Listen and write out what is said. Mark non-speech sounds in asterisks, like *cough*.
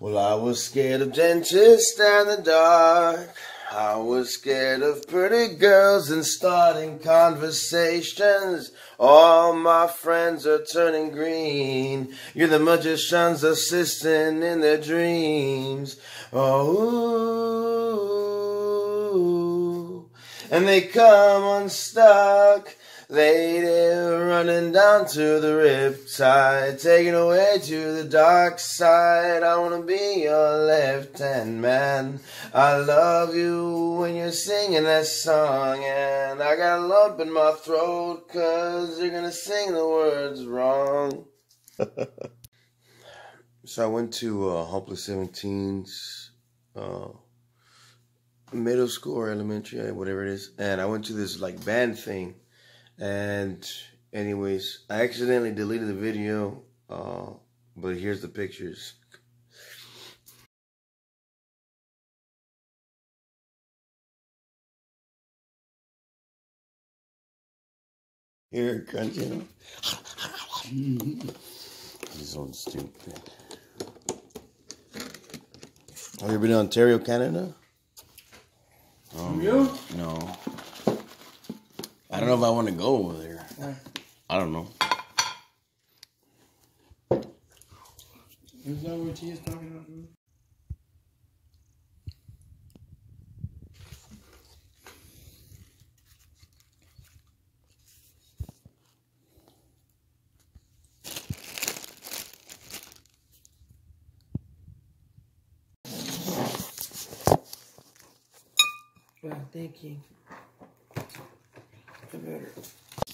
Well, I was scared of dentists and the dark. I was scared of pretty girls and starting conversations. All my friends are turning green. You're the magician's assistant in their dreams. Oh, and they come unstuck. Lady running down to the riptide, taken away to the dark side. I wanna be your left hand man. I love you when you're singing that song, and I got a lump in my throat, cause you're gonna sing the words wrong. *laughs* so I went to uh, Hopeless 17's uh, middle school or elementary, whatever it is, and I went to this like band thing and anyways, I accidentally deleted the video, uh, but here's the pictures. Here, crunching. *laughs* He's so stupid. Have you been in Ontario, Canada? Um, you? No. I don't know if I want to go over there. Why? I don't know. Is that what he is talking about? Well, thank you. Better.